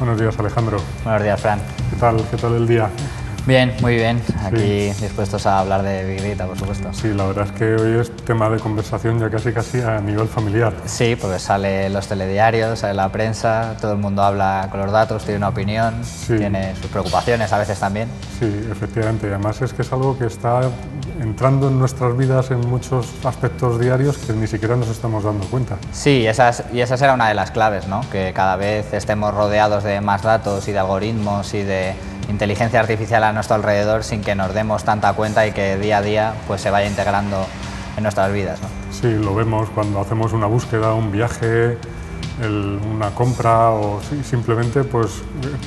Buenos días, Alejandro. Buenos días, Fran. ¿Qué tal, qué tal el día? Bien, muy bien. Aquí dispuestos a hablar de Big Data, por supuesto. Sí, la verdad es que hoy es tema de conversación ya casi casi a nivel familiar. Sí, porque sale los telediarios, sale la prensa, todo el mundo habla con los datos, tiene una opinión, tiene sus preocupaciones a veces también. Sí, efectivamente. Además es que es algo que está entrando en nuestras vidas en muchos aspectos diarios que ni siquiera nos estamos dando cuenta. Sí, esa y esa será una de las claves, ¿no? que cada vez estemos rodeados de más datos y de algoritmos y de inteligencia artificial a nuestro alrededor sin que nos demos tanta cuenta y que día a día pues, se vaya integrando en nuestras vidas. ¿no? Sí, lo vemos cuando hacemos una búsqueda, un viaje, una compra o simplemente pues,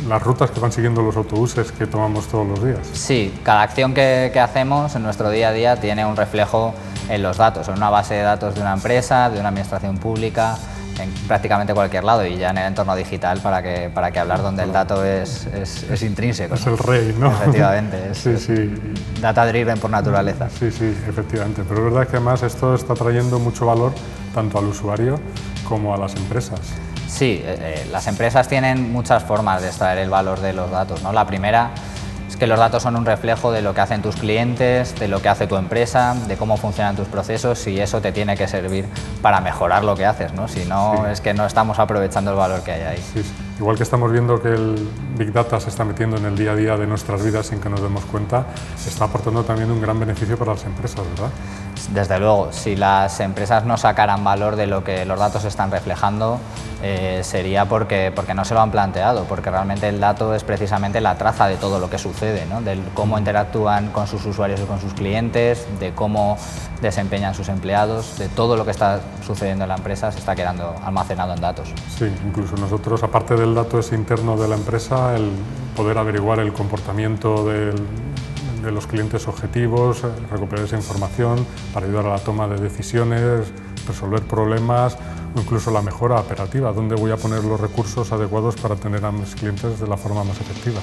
las rutas que van siguiendo los autobuses que tomamos todos los días. Sí, cada acción que, que hacemos en nuestro día a día tiene un reflejo en los datos, en una base de datos de una empresa, de una administración pública, en prácticamente cualquier lado y ya en el entorno digital para que, para que hablar donde el dato es, es, intrínseco. Es el rey, ¿no? Efectivamente, es, sí, sí. data driven por naturaleza. Sí, sí, efectivamente. Pero es verdad que además esto está trayendo mucho valor tanto al usuario como a las empresas. Sí, eh, eh, las empresas tienen muchas formas de extraer el valor de los datos. ¿no? La primera que los datos son un reflejo de lo que hacen tus clientes, de lo que hace tu empresa, de cómo funcionan tus procesos y eso te tiene que servir para mejorar lo que haces, ¿no? Si no, es que no estamos aprovechando el valor que hay ahí. Igual que estamos viendo que el Big Data se está metiendo en el día a día de nuestras vidas sin que nos demos cuenta, está aportando también un gran beneficio para las empresas, ¿verdad? Desde luego, si las empresas no sacaran valor de lo que los datos están reflejando, eh, sería porque, porque no se lo han planteado, porque realmente el dato es precisamente la traza de todo lo que sucede, ¿no? de cómo interactúan con sus usuarios y con sus clientes, de cómo desempeñan sus empleados, de todo lo que está sucediendo en la empresa se está quedando almacenado en datos. Sí, incluso nosotros, aparte del dato es interno de la empresa, el poder averiguar el comportamiento de los clientes objetivos, eh, recuperar esa información para ayudar a la toma de decisiones, resolver problemas incluso la mejora operativa, dónde voy a poner los recursos adecuados para tener a mis clientes de la forma más efectiva.